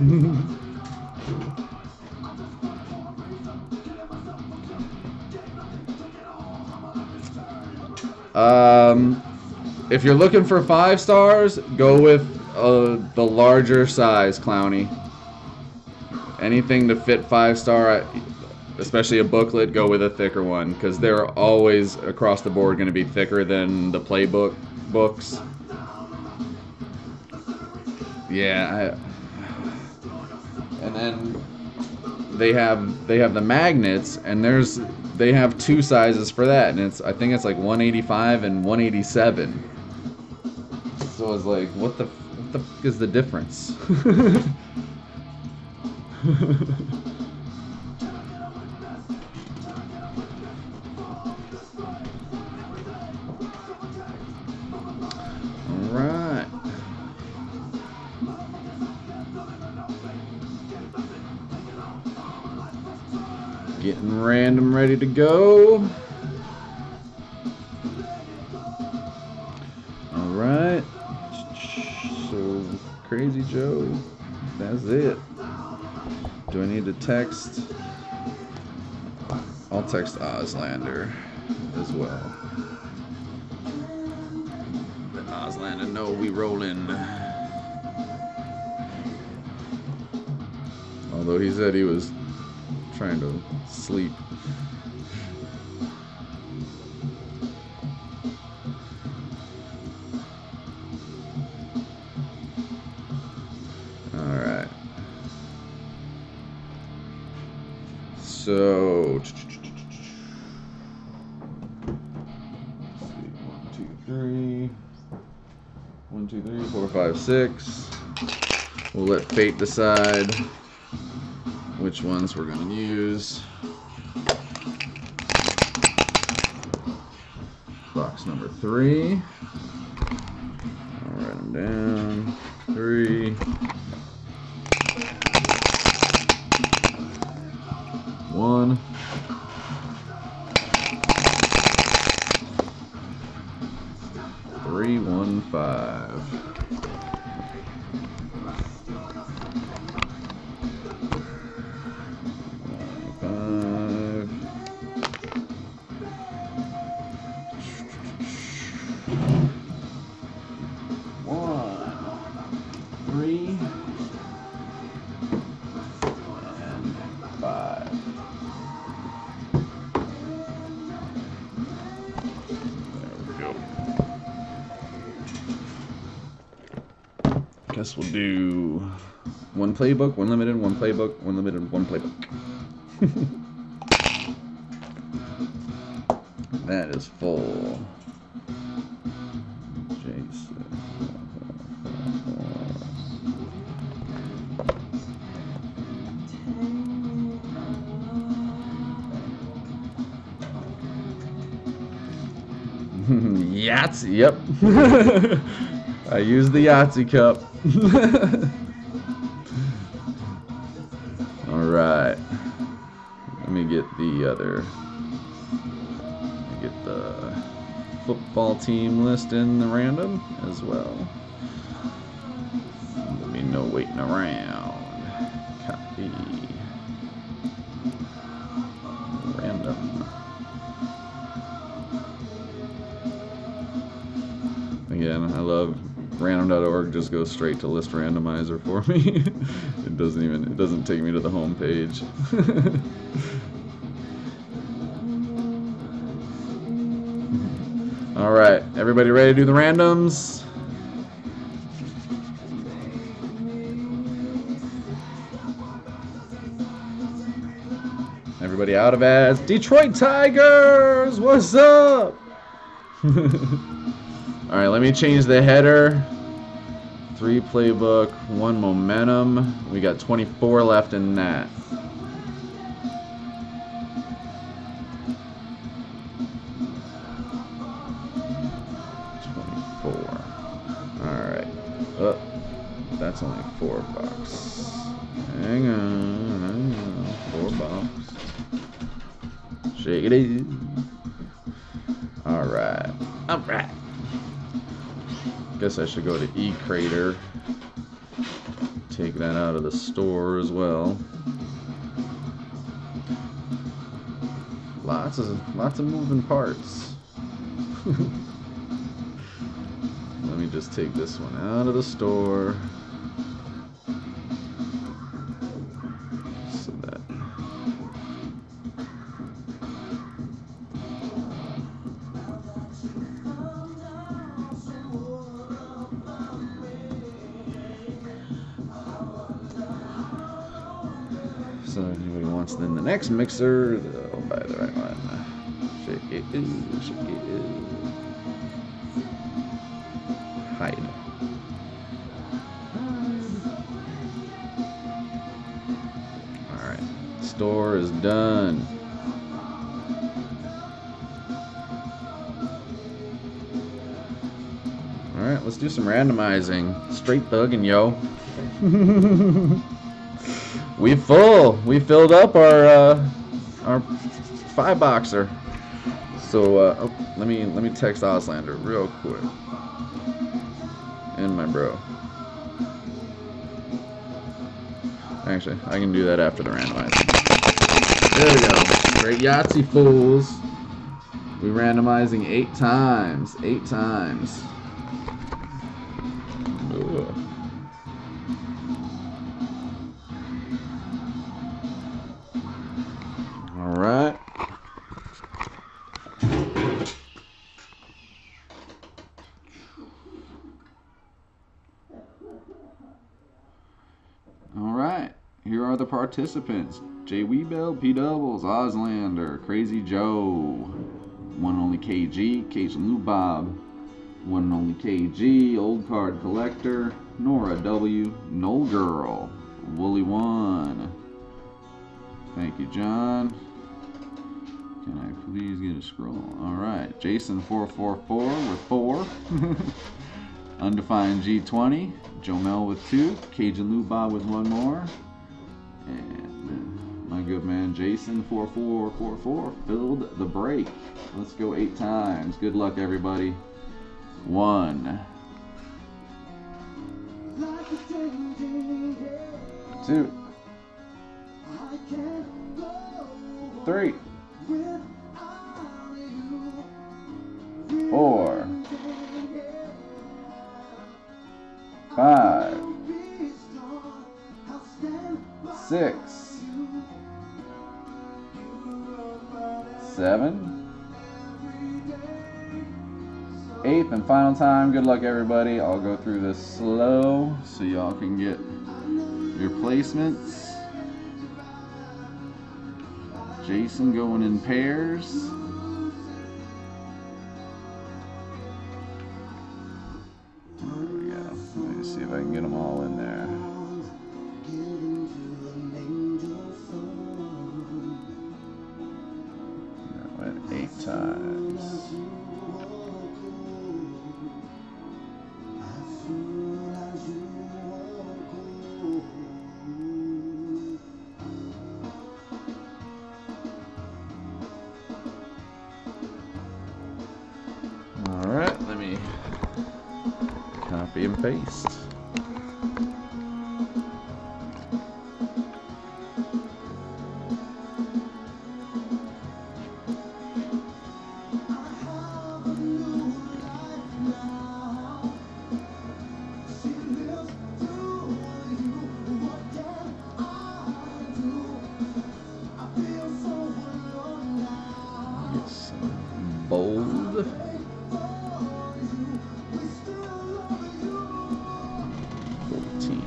um, if you're looking for five stars, go with uh, the larger size Clowny. Anything to fit five star, especially a booklet, go with a thicker one because they're always across the board going to be thicker than the playbook books. Yeah, I, and then they have they have the magnets, and there's they have two sizes for that, and it's I think it's like 185 and 187. So I was like, what the what the is the difference? ready to go. Alright. So, Crazy Joe, that's it. Do I need to text? I'll text Oslander as well. Let Oslander know we rolling. Although he said he was trying to sleep. Six. We'll let fate decide which ones we're going to use. Box number three. Guess we'll do one playbook, one limited, one playbook, one limited, one playbook. that is full. Jason. Yahtzee, yep. I used the Yahtzee cup. All right. Let me get the other. Get the football team list in the random as well. There'll be no waiting around. Copy. Random. Again, I love random.org just goes straight to list randomizer for me. it doesn't even it doesn't take me to the home page. All right, everybody ready to do the randoms? Everybody out of ads. Detroit Tigers, what's up? All right, let me change the header. Three playbook, one momentum. We got 24 left in that. Guess I should go to E Crater. take that out of the store as well. Lots of lots of moving parts. Let me just take this one out of the store. Wants then the next mixer, they'll buy the oh, right one. Shake it, shake it. Hide. Alright. Store is done. Alright, let's do some randomizing. Straight thugging, yo. We full. We filled up our uh, our five boxer. So uh, oh, let me let me text Oslander real quick. And my bro. Actually, I can do that after the randomizing. There we go. Great Yahtzee fools. We randomizing eight times. Eight times. All right. All right. Here are the participants: Jay Weebell, P Doubles, Oslander, Crazy Joe, One Only KG, Cajun Lou Bob, One and Only KG, Old Card Collector, Nora W, Null Girl, Wooly One. Thank you, John. Please get a scroll? All right, Jason444 with four. Undefined G20, Jomel with two, Cajun Lou with one more, and uh, my good man Jason4444 filled the break. Let's go eight times. Good luck, everybody. One, two, three, six, seven, eighth and final time. Good luck, everybody. I'll go through this slow so y'all can get your placements. Jason going in pairs. 14.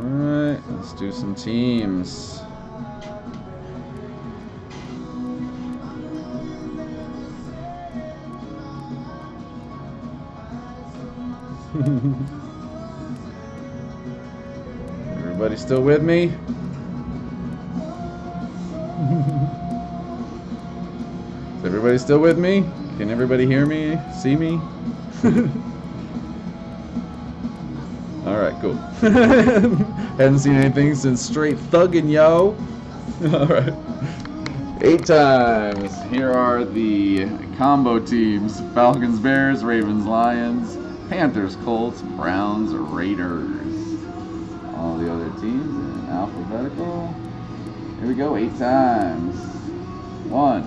Alright, let's do some teams. Everybody still with me? Is everybody still with me? Can everybody hear me? See me? All right, cool. Haven't seen anything since straight thuggin', yo. All right. Eight times. Here are the combo teams Falcons, Bears, Ravens, Lions, Panthers, Colts, Browns, Raiders. All the other teams in alphabetical. Here we go, eight times. One,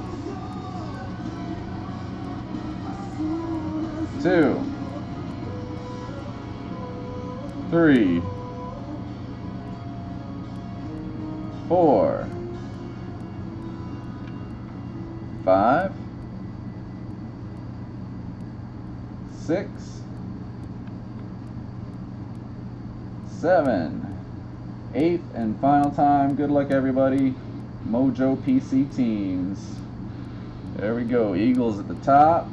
two, three, four, five, six, seven, eighth and final time. Good luck, everybody. Mojo PC teams. There we go. Eagles at the top.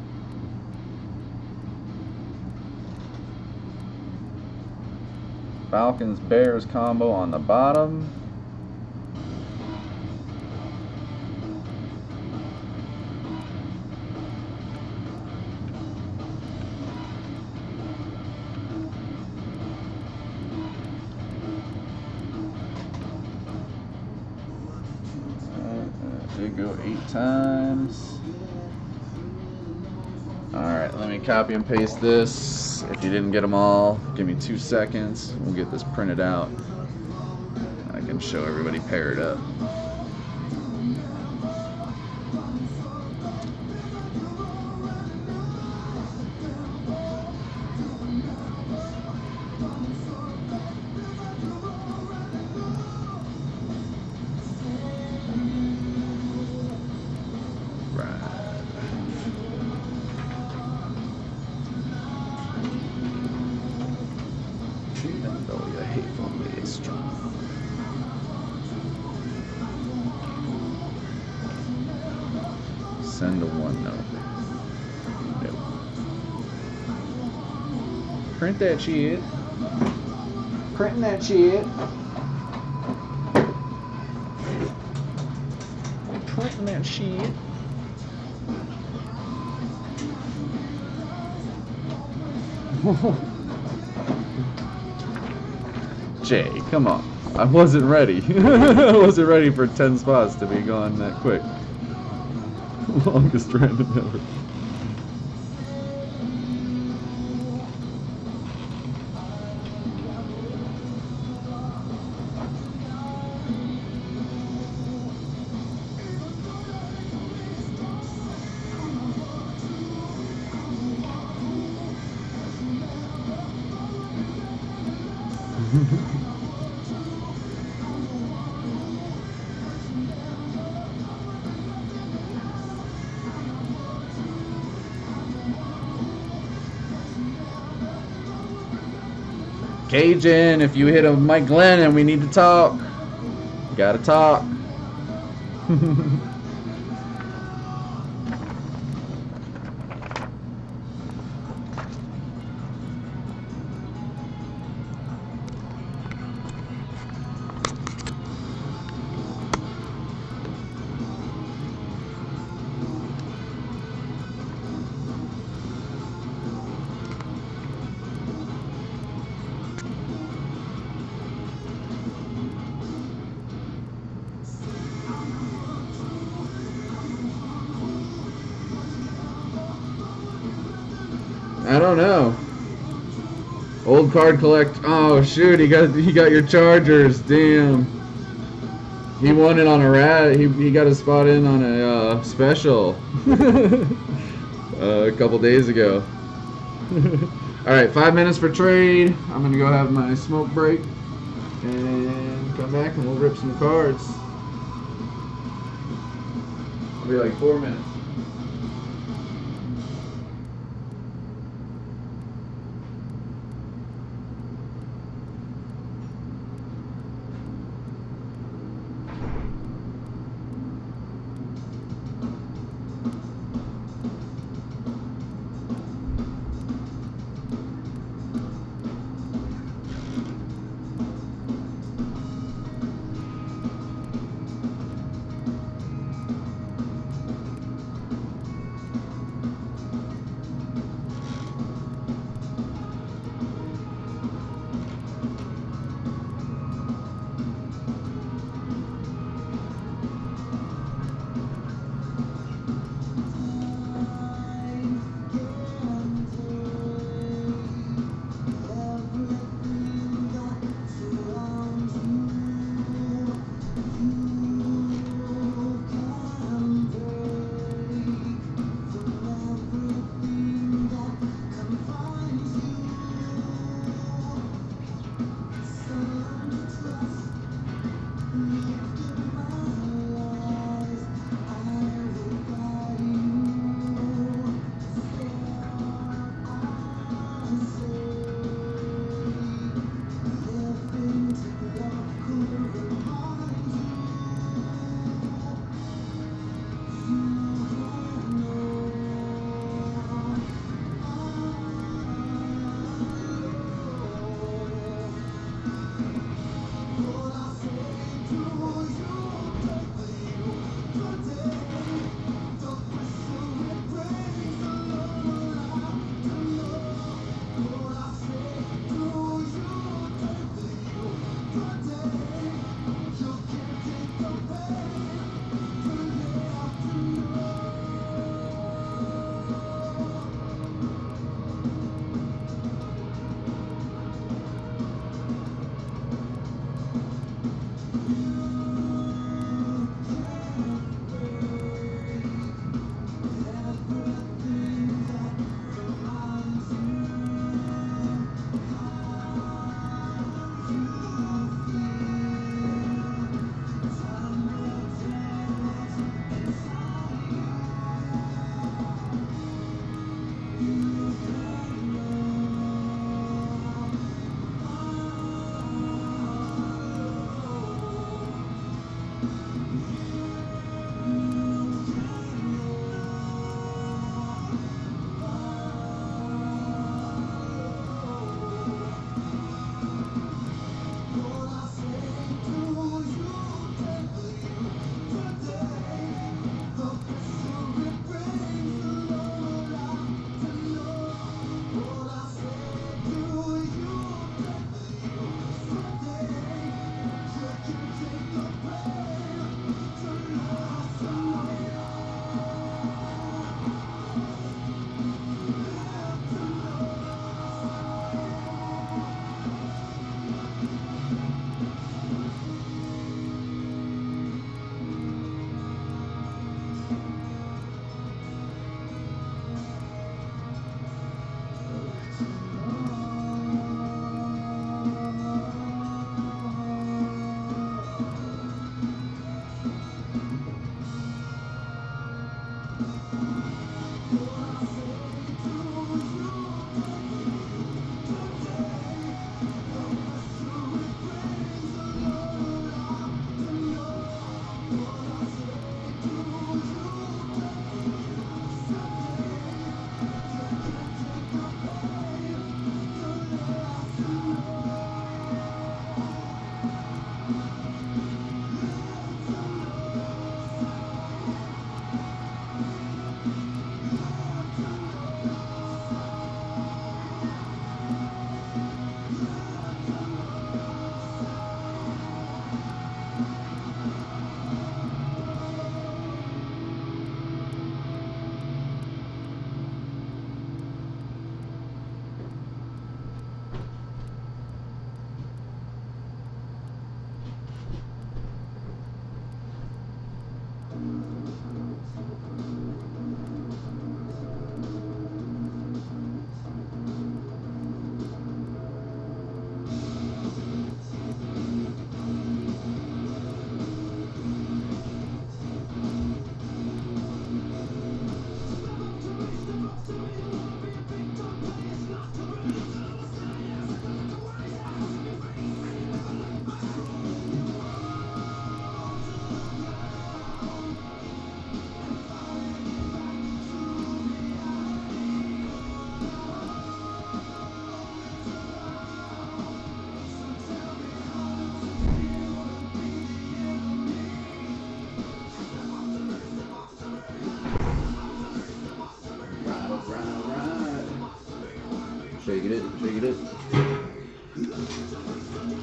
Falcons Bears combo on the bottom. Uh, Did go eight times. Alright, let me copy and paste this. If you didn't get them all, give me two seconds. We'll get this printed out. I can show everybody paired up. Send a one note. Nope. Print that shit. Printing that shit. Printing that shit. Jay, come on. I wasn't ready. I wasn't ready for 10 spots to be gone that quick. Longest random ever. Cajun, if you hit a Mike Glenn and we need to talk, gotta talk. don't know. Old card collect. Oh shoot, he got he got your Chargers. Damn. He won it on a rat. He, he got a spot in on a uh, special uh, a couple days ago. All right, five minutes for trade. I'm gonna go have my smoke break and come back and we'll rip some cards. It'll be like four minutes.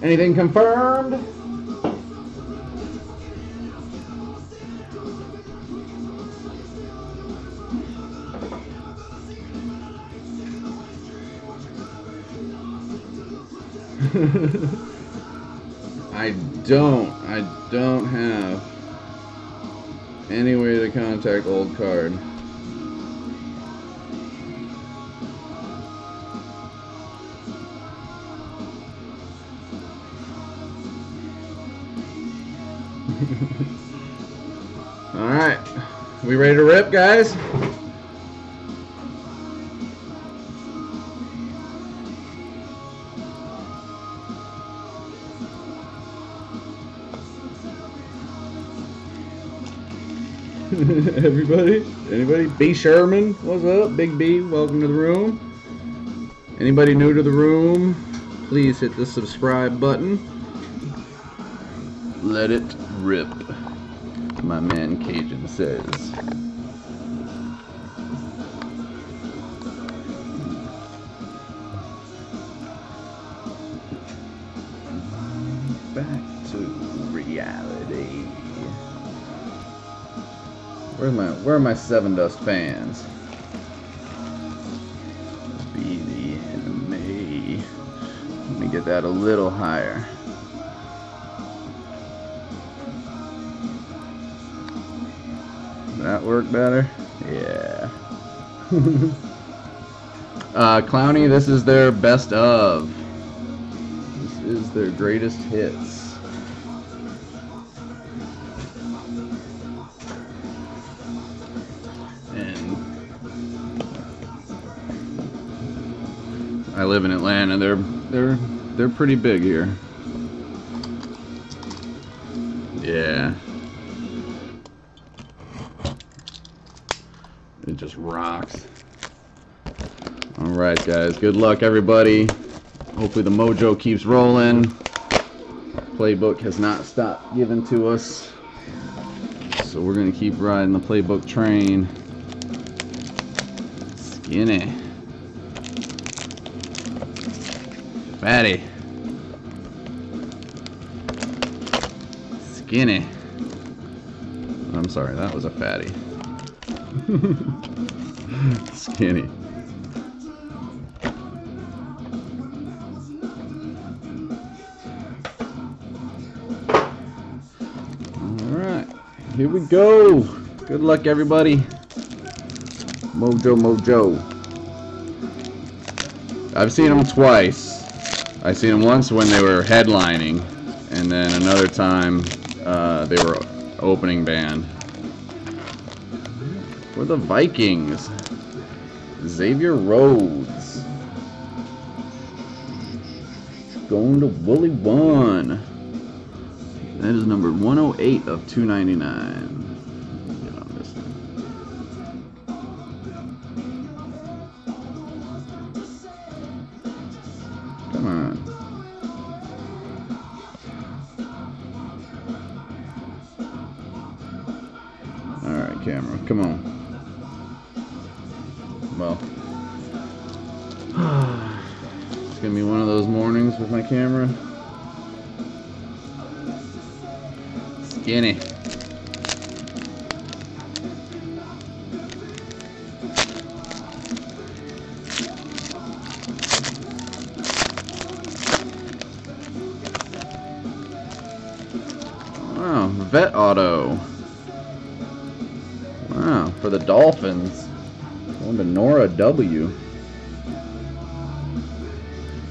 Anything confirmed? I don't. I don't have any way to contact old card. Ready to rip, guys? Everybody? Anybody? B Sherman, what's up? Big B, welcome to the room. Anybody new to the room? Please hit the subscribe button. Let it rip, my man Cajun says. Where are my Sevendust fans? Be the enemy. Let me get that a little higher. That work better? Yeah. uh, Clowny, this is their best of. This is their greatest hits. I live in Atlanta. They're they're they're pretty big here. Yeah. It just rocks. Alright guys, good luck everybody. Hopefully the mojo keeps rolling. Playbook has not stopped giving to us. So we're gonna keep riding the playbook train. Skinny. Fatty. Skinny. I'm sorry, that was a fatty. Skinny. Alright, here we go. Good luck, everybody. Mojo, mojo. I've seen him twice. I seen them once when they were headlining, and then another time uh, they were opening band. For the Vikings, Xavier Rhodes. Going to Wooly One. That is number 108 of 299. Wow, vet auto. Wow, for the Dolphins. Going to Nora W.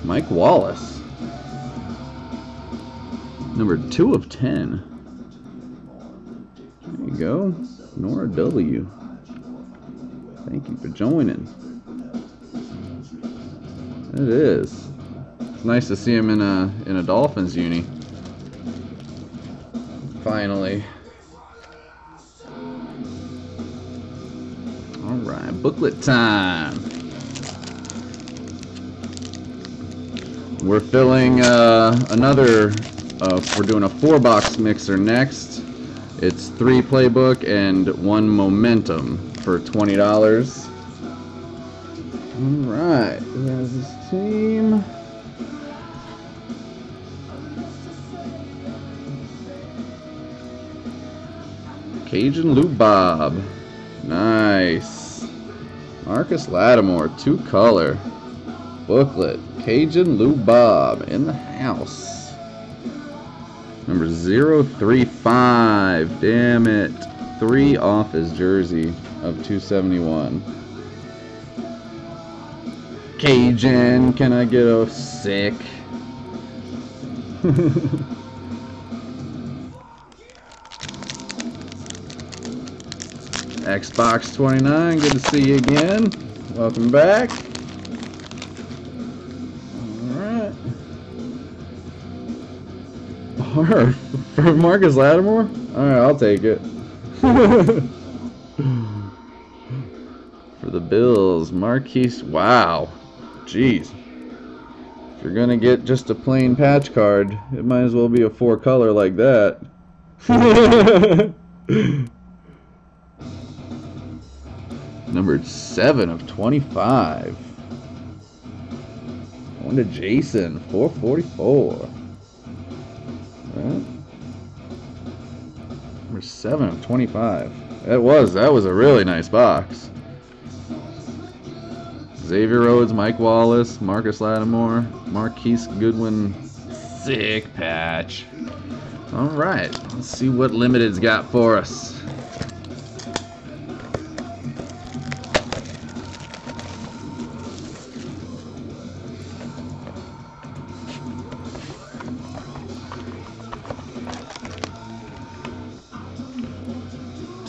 Mike Wallace. Number two of ten. There you go. Nora W. Thank you for joining. It is. It's nice to see him in a in a Dolphins uni. Finally. Alright, booklet time. We're filling uh, another, uh, we're doing a four box mixer next. It's three playbook and one momentum for $20. Alright, there's his team. Cajun Lou Bob. Nice. Marcus Lattimore, two color. Booklet. Cajun Lou Bob in the house. Number 035. Damn it. Three off his jersey of 271. Cajun, can I get a sick? Xbox 29, good to see you again. Welcome back. Alright. Or for Marcus Lattimore? Alright, I'll take it. for the Bills, Marquise. Wow. Jeez. If you're gonna get just a plain patch card, it might as well be a four color like that. Numbered 7 of 25. One to Jason, 444. Right. Number 7 of 25. That was, that was a really nice box. Xavier Rhodes, Mike Wallace, Marcus Lattimore, Marquise Goodwin. Sick patch. Alright, let's see what Limited's got for us.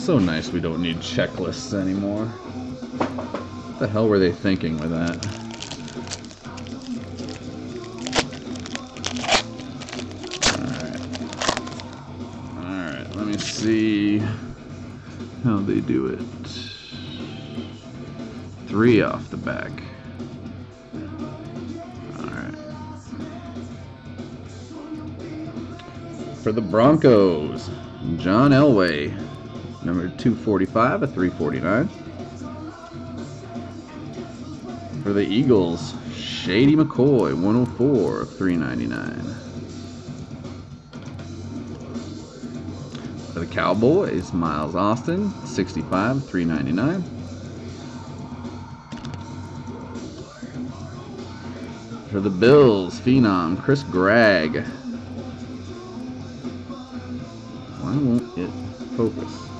So nice we don't need checklists anymore. What the hell were they thinking with that? Alright. Alright, let me see how they do it. Three off the back. For the Broncos, John Elway number 245 of 349. For the Eagles, Shady McCoy, 104 of 399. For the Cowboys, Miles Austin, 65 399. For the Bills, Phenom, Chris Gragg. Why won't it focus?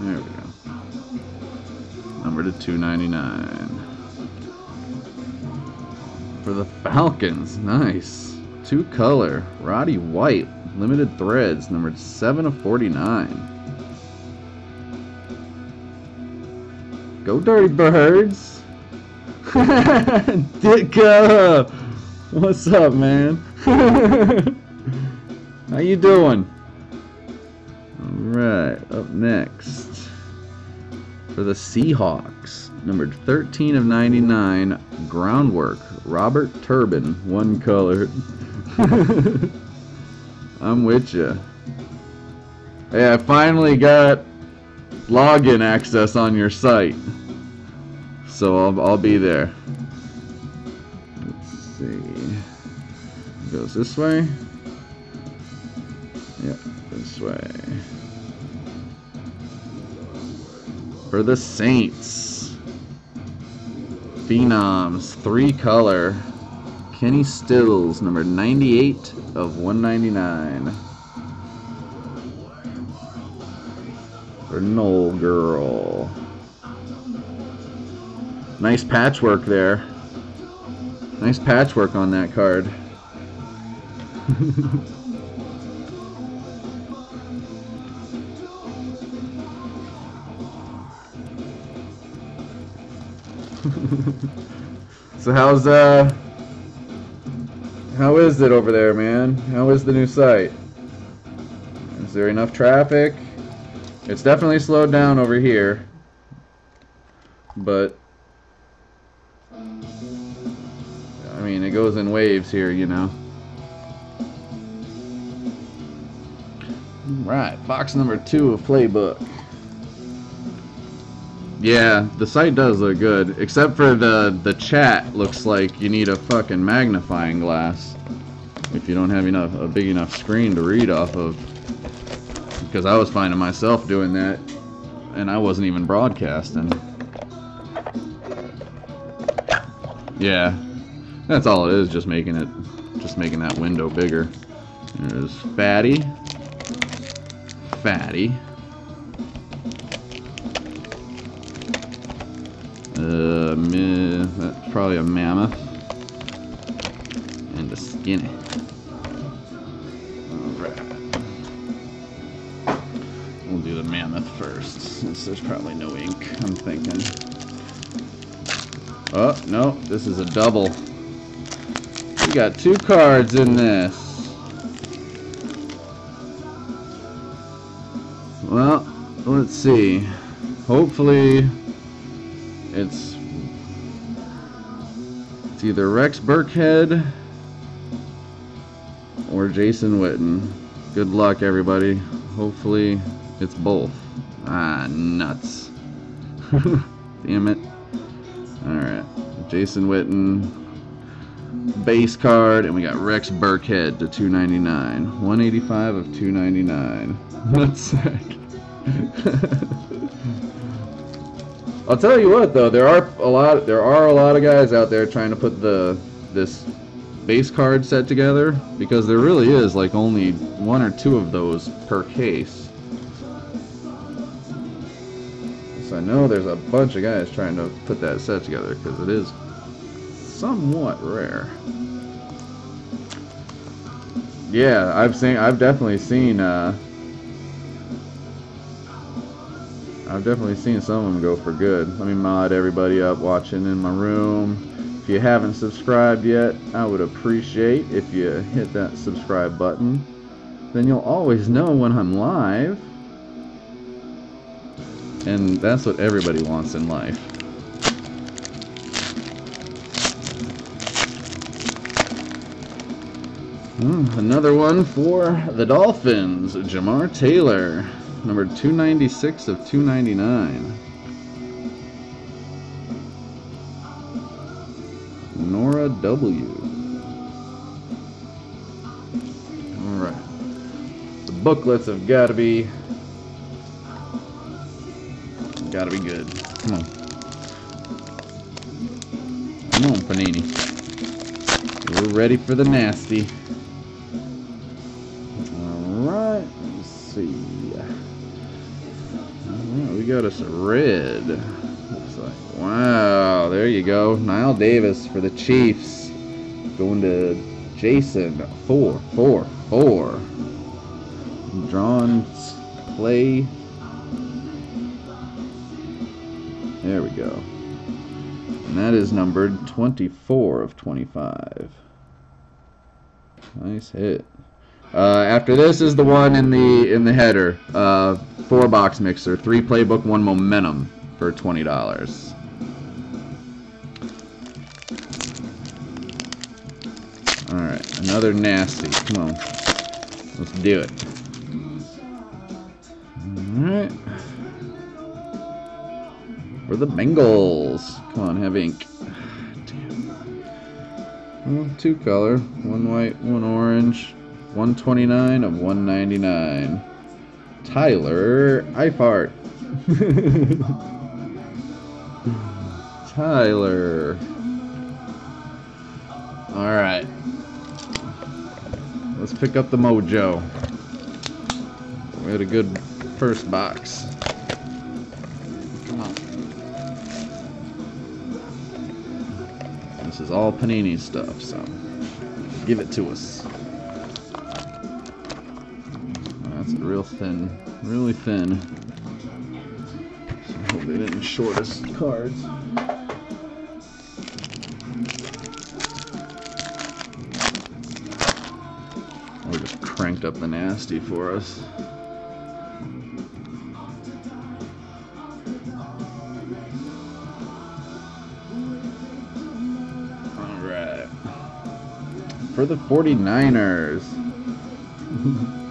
There we go. Number to 299. For the Falcons, nice. Two color, Roddy White, limited threads, numbered 7 of 49. Go Dirty Birds! Ditka! What's up, man? How you doing? Alright, up next. For the Seahawks, numbered 13 of 99, Groundwork, Robert Turbin, one color. I'm with you. Hey, I finally got login access on your site. So I'll, I'll be there. Let's see. It goes this way. Yep, this way. For the Saints. Phenoms, three color. Kenny Stills, number 98 of 199. For Noel Girl. Nice patchwork there. Nice patchwork on that card. so how's uh how is it over there, man? How is the new site? Is there enough traffic? It's definitely slowed down over here. But I mean, it goes in waves here, you know. Right, box number two of Playbook. Yeah, the site does look good, except for the the chat looks like you need a fucking magnifying glass if you don't have enough a big enough screen to read off of. Because I was finding myself doing that, and I wasn't even broadcasting. Yeah, that's all it is, just making it, just making that window bigger. There's fatty, fatty. Uh, that's probably a mammoth. And a skinny. Alright. We'll do the mammoth first, since there's probably no ink, I'm thinking. Oh, no, this is a double. We got two cards in this. Well, let's see. Hopefully it's it's either Rex Burkhead or Jason Witten. Good luck, everybody. Hopefully, it's both. Ah, nuts. Damn it. Alright. Jason Witten. Base card, and we got Rex Burkhead to 299. 185 of 299. That's sick. I'll tell you what though, there are a lot there are a lot of guys out there trying to put the this base card set together because there really is like only one or two of those per case. So I know there's a bunch of guys trying to put that set together because it is somewhat rare. Yeah, I've seen I've definitely seen uh I've definitely seen some of them go for good. Let me mod everybody up watching in my room. If you haven't subscribed yet, I would appreciate if you hit that subscribe button. Then you'll always know when I'm live. And that's what everybody wants in life. Hmm, another one for the Dolphins, Jamar Taylor number 296 of 299. Nora W. Alright. The booklets have got to be... Got to be good. Come on. Come on, Panini. We're ready for the nasty. Alright, let's see got us red. Like, wow, there you go. Knile Davis for the Chiefs. Going to Jason. Four, four, four. Drawn play. There we go. And that is numbered 24 of 25. Nice hit. Uh, after this is the one in the in the header. Uh, four box mixer, three playbook, one momentum for twenty dollars. All right, another nasty. Come on, let's do it. All right. For the Bengals. Come on, have ink. Damn. Well, two color, one white, one orange. 129 of 199. Tyler Eifert. Tyler. Alright. Let's pick up the mojo. We had a good first box. Come on. This is all Panini stuff, so give it to us. Real thin, really thin. So I hope they didn't short us cards. Or just cranked up the nasty for us. Alright. For the 49ers.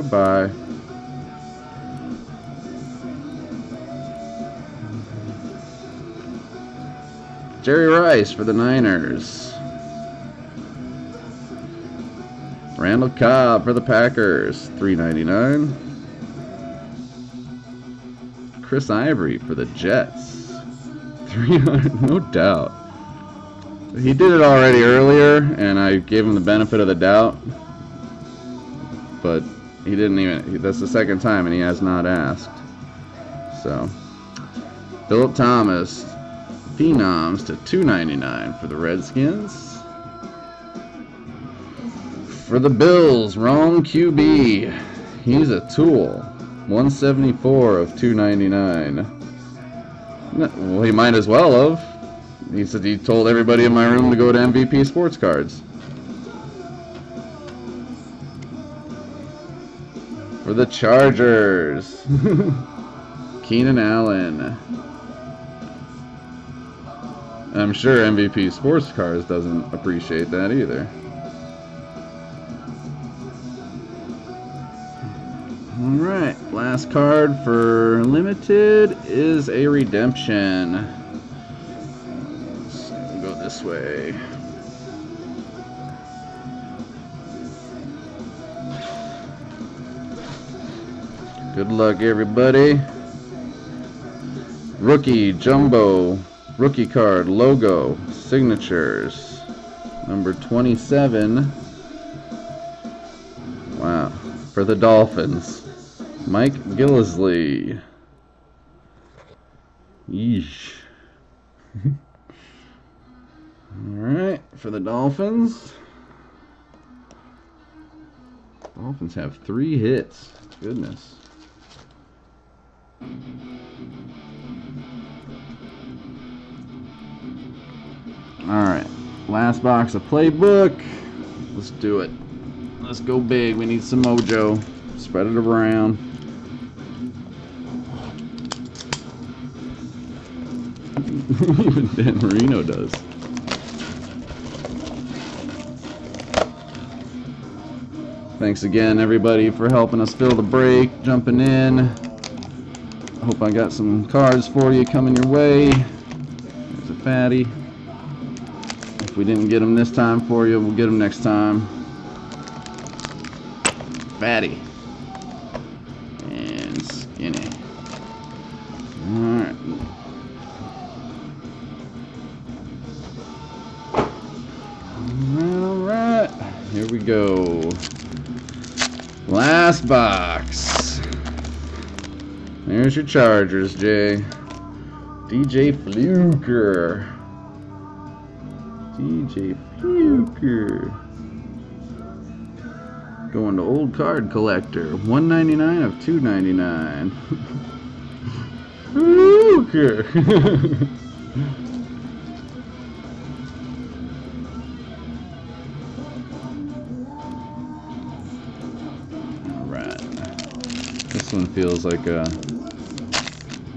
Goodbye. Jerry Rice for the Niners. Randall Cobb for the Packers, 399. Chris Ivory for the Jets, 300, no doubt. He did it already earlier, and I gave him the benefit of the doubt. Didn't even, that's the second time, and he has not asked. So, Phillip Thomas, Phenoms to 299 for the Redskins. For the Bills, wrong QB. He's a tool. 174 of 299. Well, he might as well have. He said he told everybody in my room to go to MVP Sports Cards. For the Chargers, Keenan Allen. I'm sure MVP Sports Cards doesn't appreciate that either. Alright, last card for limited is a redemption. So we'll go this way. Good luck, everybody. Rookie, Jumbo, rookie card, logo, signatures. Number 27. Wow. For the Dolphins. Mike Gillislee. Yeesh. Alright, for the Dolphins. Dolphins have three hits. Goodness. Alright, last box of playbook. Let's do it. Let's go big. We need some mojo. Spread it around. Even Dan Marino does. Thanks again, everybody, for helping us fill the break, jumping in. Hope I got some cards for you coming your way. There's a fatty. If we didn't get them this time for you, we'll get them next time. Fatty. Your Chargers, Jay. DJ Fluker. DJ Fluker. Going to old card collector. 199 of 299. Fluker. All right. This one feels like a...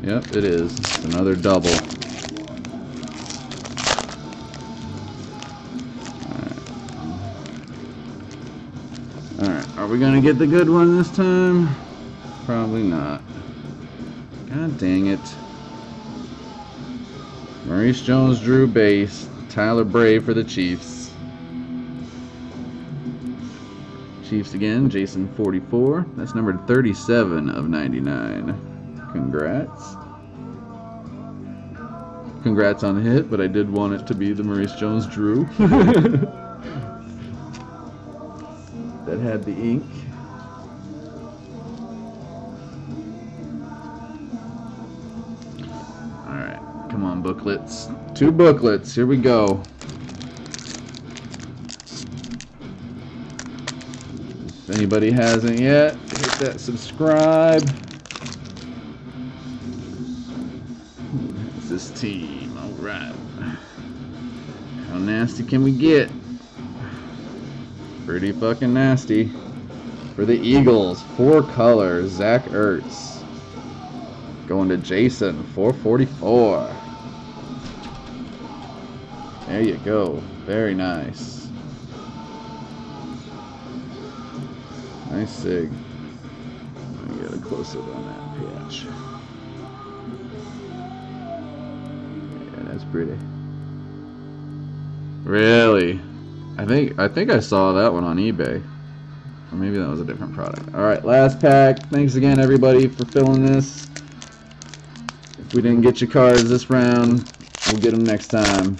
Yep, it is. It's another double. Alright, are we gonna get the good one this time? Probably not. God dang it. Maurice Jones-Drew base. Tyler Bray for the Chiefs. Chiefs again, Jason 44. That's number 37 of 99. Congrats. Congrats on the hit, but I did want it to be the Maurice Jones-Drew. that had the ink. Alright, come on booklets. Two booklets, here we go. If anybody hasn't yet, hit that subscribe. Nasty can we get? Pretty fucking nasty. For the Eagles, four colors, Zach Ertz. Going to Jason, 444. There you go. Very nice. Nice sig. I got a close up on that patch. Yeah, that's pretty. Really? I think I think I saw that one on eBay. Or maybe that was a different product. Alright, last pack. Thanks again everybody for filling this. If we didn't get your cards this round, we'll get them next time.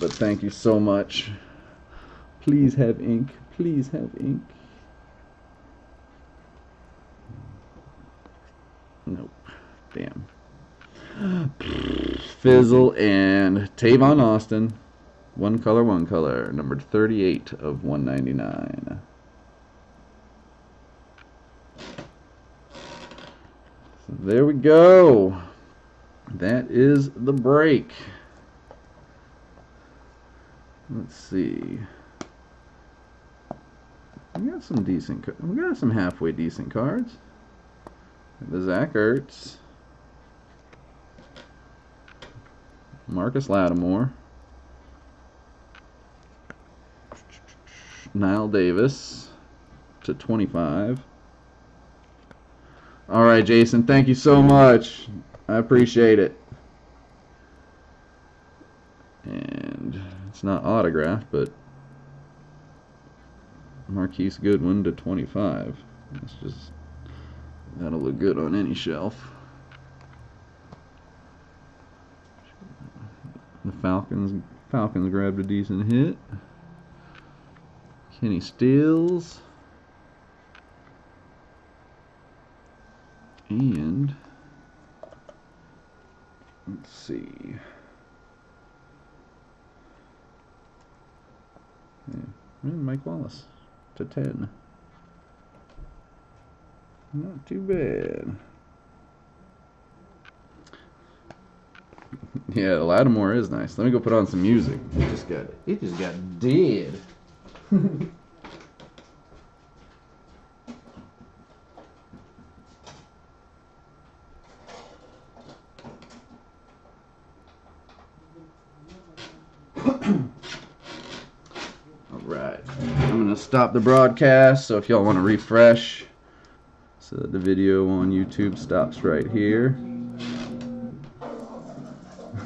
But thank you so much. Please have ink. Please have ink. Nope. Damn. Fizzle and Tavon Austin. One color, one color. Number 38 of 199. So there we go. That is the break. Let's see. We got some decent. We got some halfway decent cards. The Zach Ertz. Marcus Lattimore. Knile Davis to 25. All right, Jason, thank you so much. I appreciate it. And it's not autographed, but Marquise Goodwin to 25. That's just that'll look good on any shelf. The Falcons Falcons grabbed a decent hit. Kenny Stills. And let's see. Yeah, Mike Wallace to 10. Not too bad. Yeah, Lattimore is nice. Let me go put on some music. It just got it just got dead. Alright. I'm to stop the broadcast, so if y'all want to refresh, so that the video on YouTube stops right here.